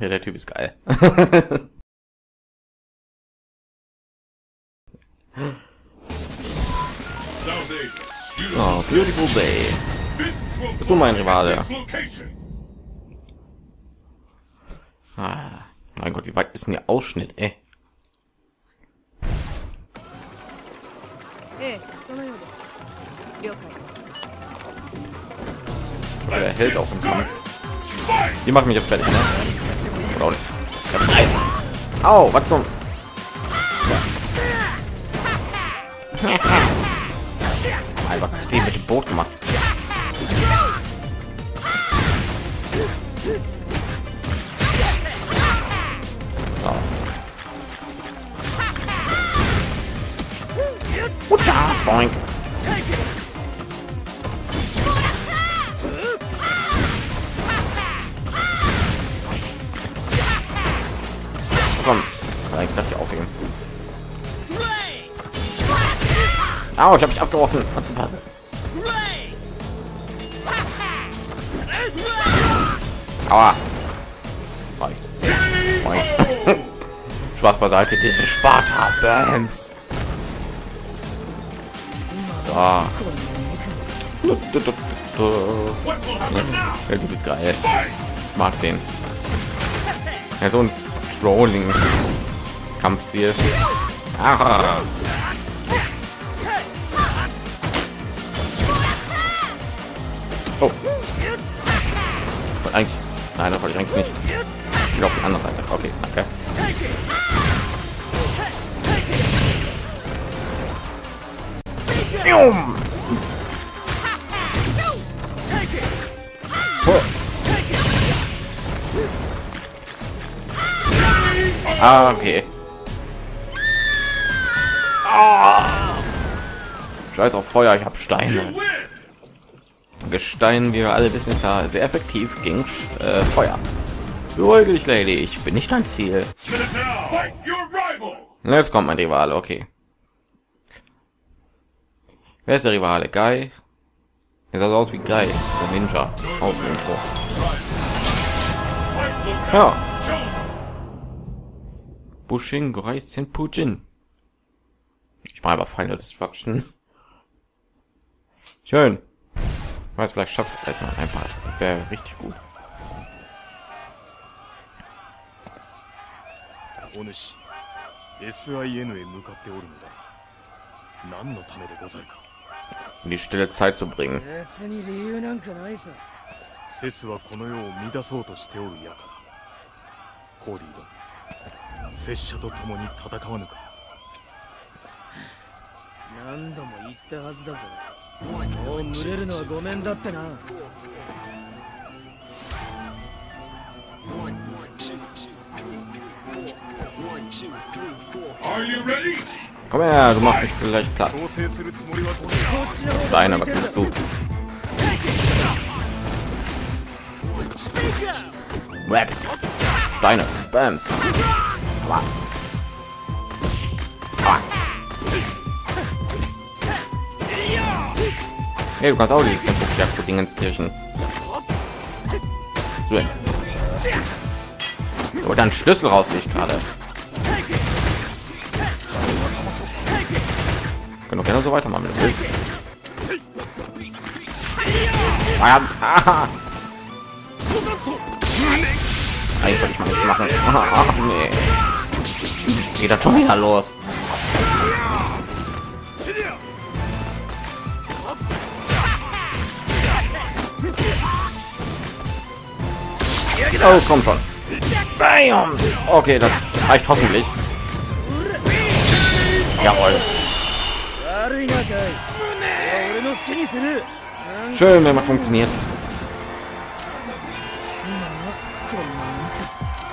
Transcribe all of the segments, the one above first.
Ja, der Typ ist geil. oh, beautiful day. Bist du mein Rivale? Ah, mein Gott, wie weit ist denn der Ausschnitt, ey? Der hält auch dem Kampf. Die machen mich jetzt fertig, ne? Oder auch nicht. Schneiden. Au, was zum... Teufel? Aua. Spaß beiseite, diese Sparta Bams. So. Ja, du bist geil. Ich mag den. Ja, so ein Trolling Kampfstil. Eigentlich. Nein, das wollte ich eigentlich nicht. Ich auf die andere Seite. Okay, danke. Oh. Ah, okay. Ah. Scheiß auf Feuer, ich habe Steine. Gestein, wie wir alle wissen, ist ja sehr effektiv gegen äh, Feuer. Beruhige dich, Lady, ich bin nicht dein Ziel. Jetzt kommt mein Rivale, okay. Wer ist der Rivale? Guy? Er sah so aus wie Guy, der Ninja aus dem Intro. Ja. Bushin Gorai Senpujin. Ich mache aber Final Destruction. Schön Ich weiß, vielleicht schafft er es noch ein paar. Wäre richtig gut. お主 SIN へ向かっておるのだ何のためでござるか Um die stille Zeit zu bringen. 別に理由なんかないさセスはこの世を乱そうとしておるやからコーディ殿拙者と共に戦わぬか何度も言ったはずだぞ もう群れるのはごめんだってな Komm her, du machst mich vielleicht platt. 調整するつもりはござる Steine, was bist du? Rap. Steine. Bams. Aua. Hey, du kannst auch dieses Tempo Dingenskirchen. So. Aber dann Schlüssel raus, ich gerade. Können doch gerne so weitermachen, wenn du willst. Eigentlich wollte ich mal nichts machen. Ah, nee. Geht das schon wieder los? Genau. Oh, es kommt schon. Bam! Okay, das reicht hoffentlich. Jawohl. Schön, wenn man funktioniert.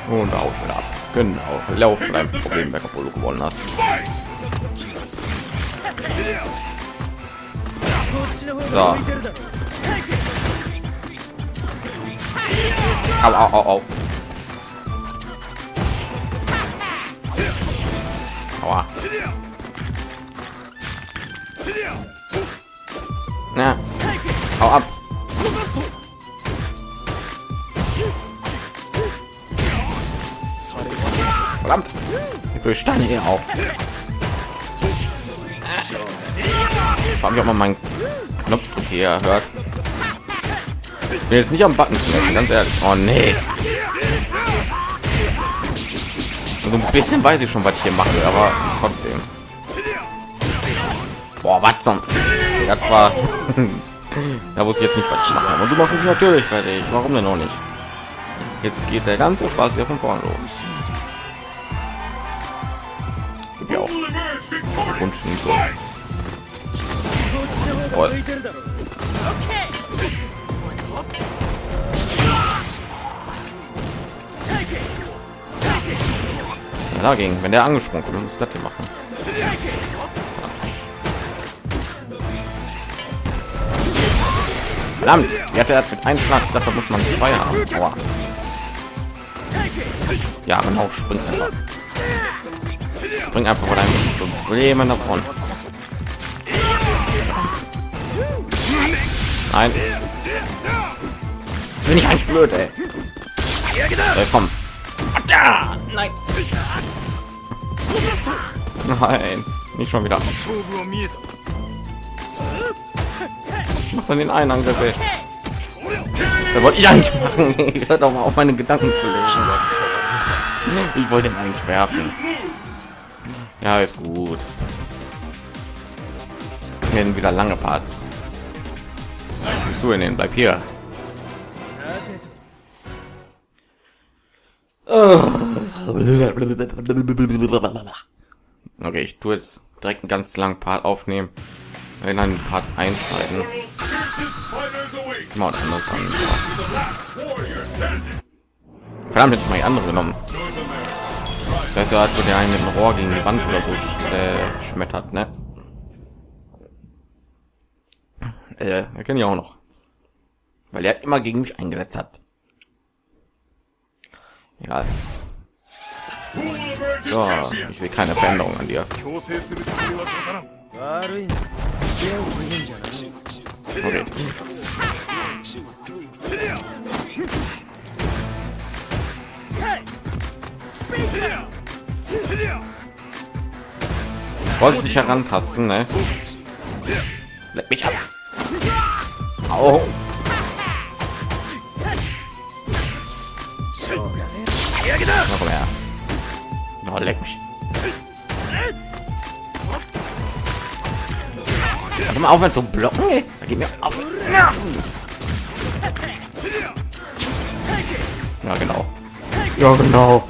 Und auch wieder ab. Genau. Lauf von Problem weg, obwohl du gewonnen hast. So. Au, au, au, au. Aua. Na. Hau ab. Verdammt. Ich stand hier auch. Vor allem, ob man meinen Knopfdruck hier hört. Bin jetzt nicht am Button zu messen, ganz ehrlich. Oh nee. So ein bisschen weiß ich schon, was ich hier mache, aber trotzdem. Boah, was zum... Das war... da wusste ich jetzt nicht, was ich mache. Und du machst mich natürlich fertig. Warum denn noch nicht? Jetzt geht der ganze Spaß wieder von vorne los. Ja auch. So. こ dagegen, wenn der angesprungen kommt, muss das hier machen. Verdammt, die hatte er mit einem Schlag, dafür muss man zwei haben. Aua. Ja, genau, spring einfach. Spring einfach vor deinem Problemen davon. Nein. Bin ich eigentlich blöd, ey. So, komm. Nein, nicht schon wieder. Ich mach dann den einen Angriff. Ey. Da wollte ich eigentlich machen. Hör doch mal auf, meine Gedanken zu lesen. Ich wollte ihn eigentlich werfen. Ja, ist gut. Wir werden wieder lange Parts. Bist du in den? Bleib hier. Oh. Okay, ich tue jetzt direkt einen ganz langen Part aufnehmen. In einen Part einschneiden. Mal was anderes an. Verdammt, hätte ich mal die andere genommen. Ja, als der einen mit dem Rohr gegen die Wand oder so äh, schmettert, ne? Äh, er kenne ich auch noch. Weil er immer gegen mich eingesetzt hat. Egal. So, ich sehe keine Veränderung an dir. Okay. Wollte ich herantasten, ne? Leck mich ab. Au. Ja, genau. Komm her. Oh, leck mich. Warte mal aufhören zu blocken, ey. Da geht mir auf den Nerven. Ja, genau. Ja, genau.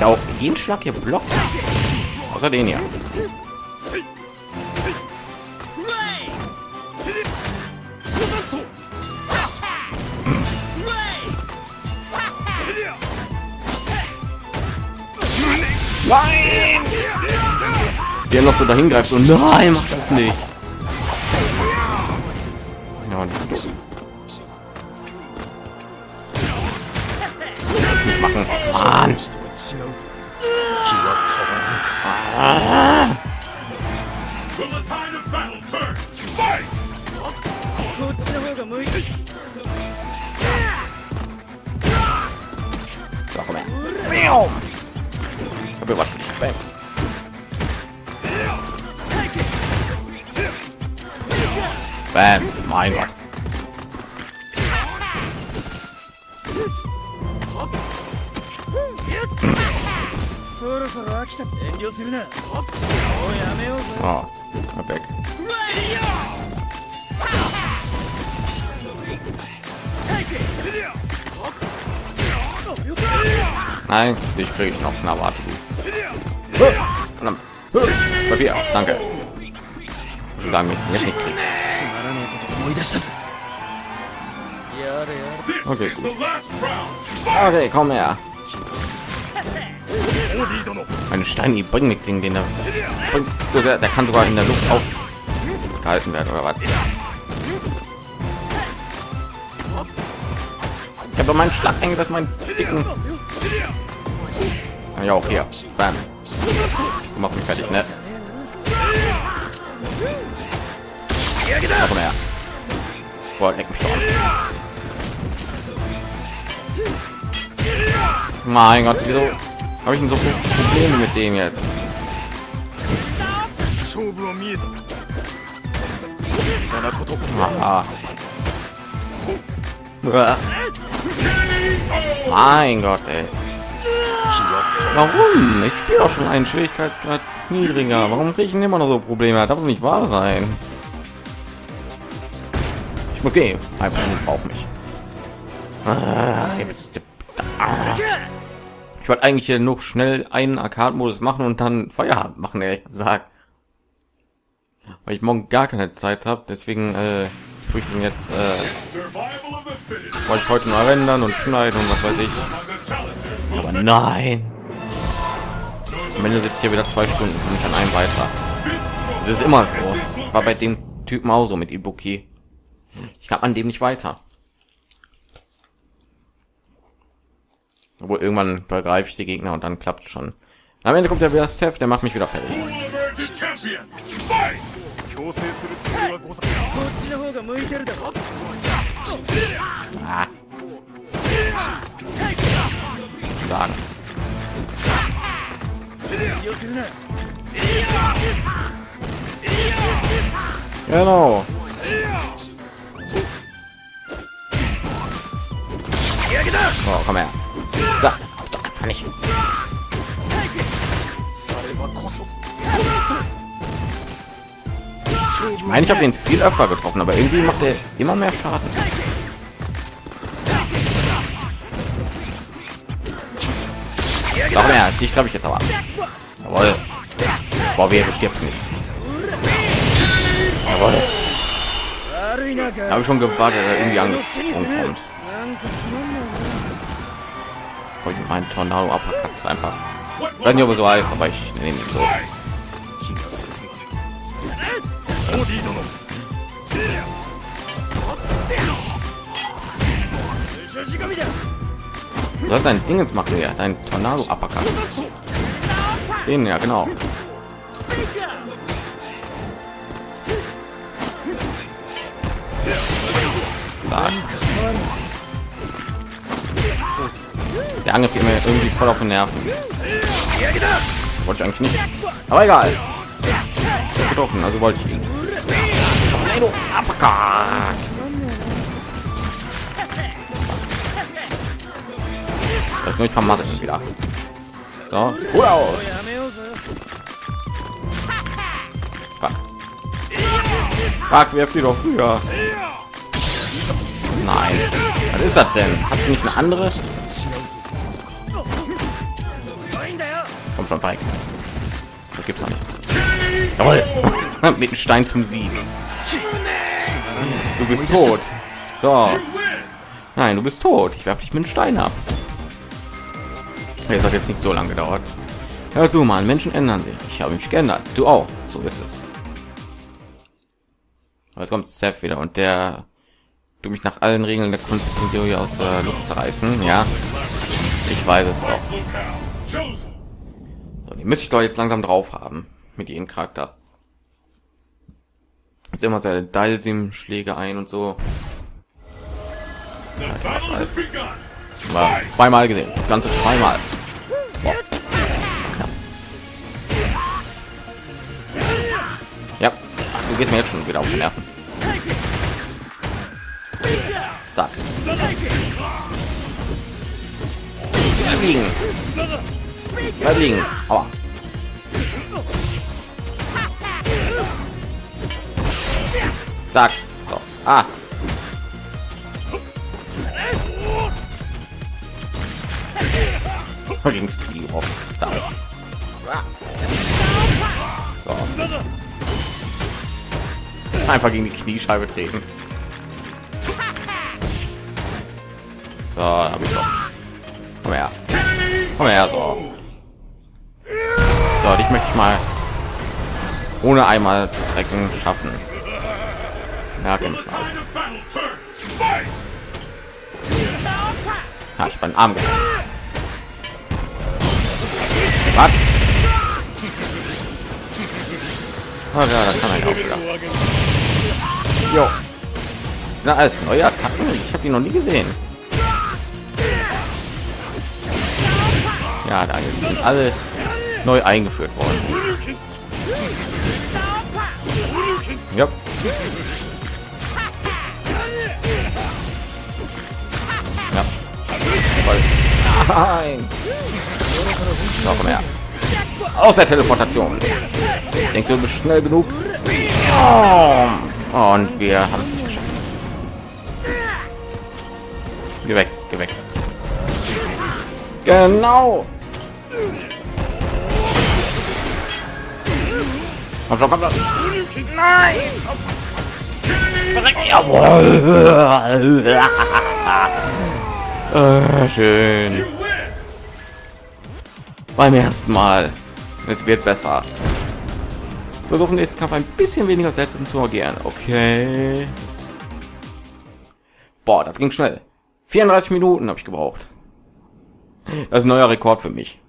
Ja, auch jeden Schlag hier blockt. Außer den hier. Nein! Der noch so dahin greift und nein, macht das nicht. Ja, das ist doof. Nicht machen. Mann. Ah. So, komm her. Komm, wir machen dich weg. Bam, mein Gott. Oh, I'm back. Nein, dich kriege ich noch. Na, warte du. Mal auch, Danke. Sagen wir jetzt nicht krieg. Okay, gut. Okay, komm her. Meine Steine die bringen nichts gegen den. Der so sehr, der kann sogar in der Luft aufgehalten werden oder was? Ich habe meinen Schlag eingesetzt, meinen dicken. Ja, auch hier. Bam. Mach mich fertig, ne? Na komm her. Boah, leck mich doch. Mein Gott, wieso habe ich denn so viele Probleme mit dem jetzt? Ah. Mein Gott, ey. Warum? Ich spiele auch schon einen Schwierigkeitsgrad niedriger. Warum kriege ich immer noch so Probleme? Das darf nicht wahr sein. Muss gehen. Einfach braucht mich. Ah. Ich wollte eigentlich hier noch schnell einen Arcade-Modus machen und dann Feierabend machen, ehrlich gesagt. Weil ich morgen gar keine Zeit habe, deswegen äh, tue ich den jetzt, äh, wollte ich heute noch rendern und schneiden und was weiß ich. Aber nein. Am Ende sitze ich hier wieder zwei Stunden und kann einen weiter. Das ist immer so. War bei dem Typen auch so mit Ibuki. Ich kam an dem nicht weiter. Obwohl irgendwann begreife ich die Gegner und dann klappt schon. Am Ende kommt der wieder Seth, der macht mich wieder fertig. Ah. Genau. Oh, komm her. So, kann ich. Ich meine, ich habe den viel öfter getroffen, aber irgendwie macht er immer mehr Schaden. Noch mehr, dich glaube ich jetzt aber. Jawohl. Boah, wir stirbt nicht. Jawohl. Habe ich schon gewartet, dass er irgendwie angesprungen kommt ein Tornado Uppercut einfach. Ich weiß nicht, ob er so heißt, aber ich nehme ihn so. Du hast ein Dingens machen, er hat einen Tornado Uppercut. Den ja, genau. Zack. Der Angriff immer irgendwie voll auf den Nerven. Wollte ich eigentlich nicht. Aber egal. Getroffen, also wollte ich ihn. Tornado Uppercut. Das ist nur dramatisch wieder. So, cool aus. Fuck. Fuck, wirf die doch früher. Nein. Was ist das denn? Hat sie nicht eine andere Komm schon, Feig. Das gibt's doch nicht. Jawohl. Mit dem Stein zum Sieg. Du bist tot. So. Nein, du bist tot. Ich werfe dich mit dem Stein ab. Es hat jetzt nicht so lange gedauert. Hör zu, Mann. Menschen ändern sich. Ich habe mich geändert. Du auch. So ist es. Aber Jetzt kommt Seth wieder und der du mich nach allen Regeln der Kunst aus der Luft zerreißen. Ja, ich weiß es doch. Die müsste ich doch jetzt langsam drauf haben mit jedem Charakter. Jetzt immer seine Dalsim-Schläge ein und so. Ja, zweimal gesehen, ganze zweimal. Knapp. Ja, Ach, du gehst mir jetzt schon wieder auf die Nerven. Zack. Bleib liegen. Aua. Zack. So. Ah. Gegen das Knie. Zack. So. Einfach gegen die Kniescheibe treten. So, hab ich doch. Komm her. Komm her, so. So, dich möchte ich mal ohne einmal zu trecken schaffen. Ja, ich weiß. Ja, ich bin Arm gehabt. Was? Oh ja, das kann ja auch. Jo. Na, alles neue Attacken. Ich habe die noch nie gesehen. Ja, da sind alle neu eingeführt worden. Ja. Ja. Voll. Nein. So, komm her. Aus der Teleportation. Denkst du, du bist schnell genug? Oh. Und wir haben es nicht geschafft. Geh weg, geh weg. Genau. Komm schon, komm schon. Nein. Verreck, Jawohl. Äh, schön. Beim ersten Mal. Es wird besser. Versuchen nächsten Kampf ein bisschen weniger seltsam zu agieren. Okay. Boah, das ging schnell. 34 Minuten habe ich gebraucht. Das ist ein neuer Rekord für mich.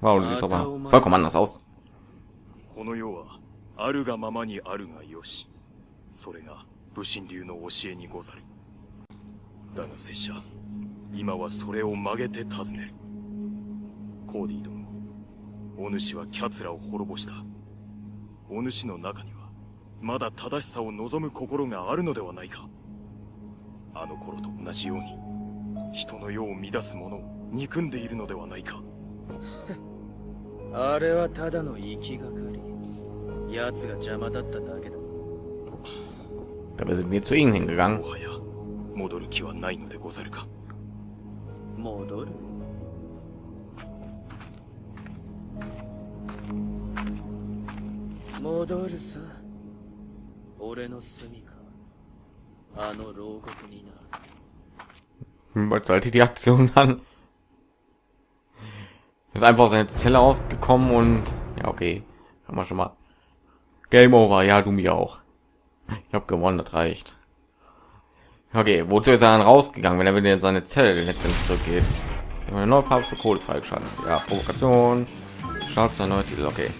Wow, du siehst aber vollkommen anders aus. この世はあるがままにあるがよしそれが武神流の教えにござるだが拙者今はそれを曲げて尋ねるコーディ殿お主はキャツラを滅ぼしたお主の中にはまだ正しさを望む心があるのではないかあの頃と同じように人の世を乱す者を憎んでいるのではないかあれはただの行きがかり。奴が邪魔だっただけだ Dabei sind wir zu ihnen hingegangen. もはや戻る気はないのでござるか？戻る？戻るさ。俺の住みか。あの牢獄にな。Was sollte die Aktion dann? Ist einfach aus seiner Zelle rausgekommen und ja okay, haben wir schon mal. Game over, ja du mir auch. Ich habe gewonnen, das reicht. Okay, wozu ist er dann rausgegangen, wenn er wieder in seine Zelle letztendlich zurückgeht? Eine neue Farbe für Kohle freigeschaltet. Ja, Provokation. Schaut Titel, okay.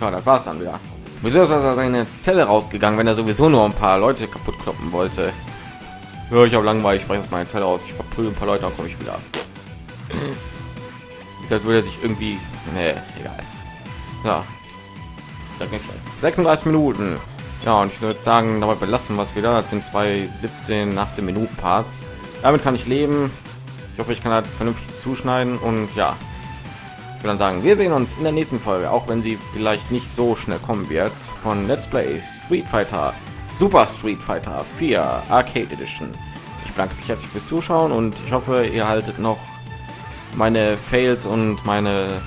Ja, das war's dann wieder. Wieso ist er aus seine Zelle rausgegangen, wenn er sowieso nur ein paar Leute kaputt kloppen wollte? Ja, ich habe langweilig, ich spreche aus meiner Zelle aus, ich verprügel ein paar Leute, dann komme ich wieder. Ist, als würde er sich irgendwie... Nee, egal. Ja. Das ging schon. 36 Minuten. Ja, und ich würde sagen, dabei belassen was wieder. Das sind zwei 17, 18 Minuten Parts. Damit kann ich leben. Ich hoffe, ich kann halt vernünftig zuschneiden und ja. Ich würde dann sagen, wir sehen uns in der nächsten Folge, auch wenn sie vielleicht nicht so schnell kommen wird, von Let's Play Street Fighter Super Street Fighter 4 Arcade Edition. Ich bedanke mich herzlich fürs Zuschauen und ich hoffe, ihr haltet noch meine Fails und meine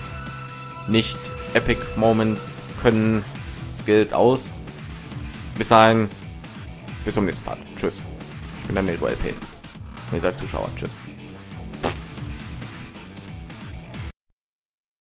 nicht Epic Moments können Skills aus. Bis dahin, bis zum nächsten Part. Tschüss. Ich bin der Mildo LP. Ihr seid Zuschauer. Tschüss.